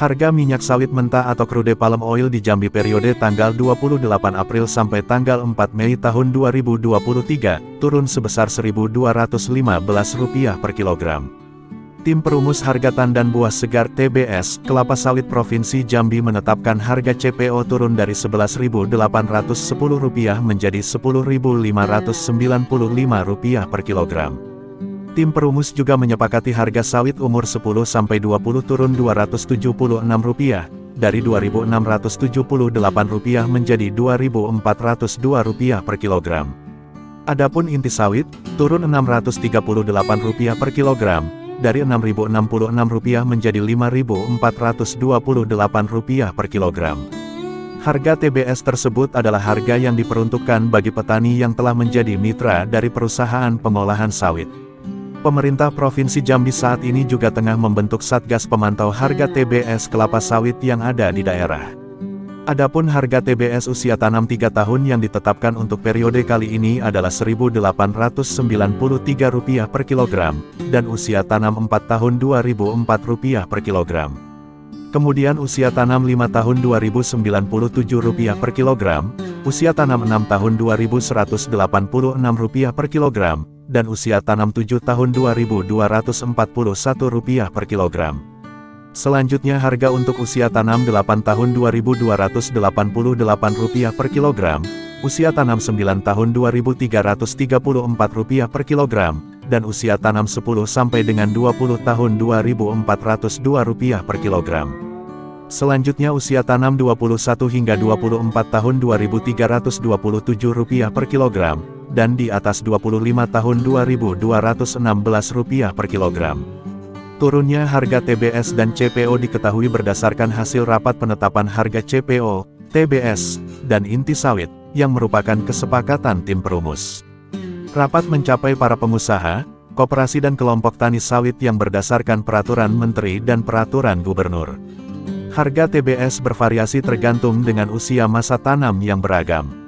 Harga minyak sawit mentah atau crude palm oil di Jambi periode tanggal 28 April sampai tanggal 4 Mei tahun 2023, turun sebesar Rp1.215 per kilogram. Tim Perumus Harga Tandan Buah Segar TBS, Kelapa Sawit Provinsi Jambi menetapkan harga CPO turun dari Rp11.810 menjadi Rp10.595 per kilogram. Tim perumus juga menyepakati harga sawit umur 10-20 turun Rp276, dari Rp2.678 menjadi Rp2.402 per kilogram. Adapun inti sawit, turun Rp638 per kilogram, dari Rp6.066 menjadi Rp5.428 per kilogram. Harga TBS tersebut adalah harga yang diperuntukkan bagi petani yang telah menjadi mitra dari perusahaan pengolahan sawit. Pemerintah Provinsi Jambi saat ini juga tengah membentuk Satgas Pemantau Harga TBS kelapa sawit yang ada di daerah. Adapun harga TBS usia tanam 3 tahun yang ditetapkan untuk periode kali ini adalah Rp1.893 per kilogram, dan usia tanam 4 tahun Rp2.004 per kilogram. Kemudian usia tanam 5 tahun Rp2.097 per kilogram, usia tanam 6 tahun Rp2.186 per kilogram, dan usia tanam 7 tahun Rp2.241 per kilogram. Selanjutnya harga untuk usia tanam 8 tahun Rp2.288 per kilogram, usia tanam 9 tahun Rp2.334 per kilogram, dan usia tanam 10 sampai dengan 20 tahun Rp2.402 per kilogram. Selanjutnya usia tanam 21 hingga 24 tahun Rp2.327 per kilogram, dan di atas 25 tahun Rp2.216 per kilogram. Turunnya harga TBS dan CPO diketahui berdasarkan hasil rapat penetapan harga CPO, TBS, dan inti sawit, yang merupakan kesepakatan tim perumus. Rapat mencapai para pengusaha, koperasi dan kelompok tani sawit yang berdasarkan peraturan menteri dan peraturan gubernur. Harga TBS bervariasi tergantung dengan usia masa tanam yang beragam.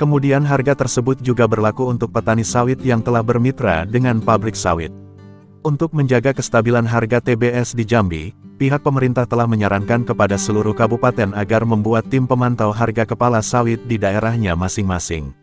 Kemudian harga tersebut juga berlaku untuk petani sawit yang telah bermitra dengan pabrik sawit. Untuk menjaga kestabilan harga TBS di Jambi, pihak pemerintah telah menyarankan kepada seluruh kabupaten agar membuat tim pemantau harga kepala sawit di daerahnya masing-masing.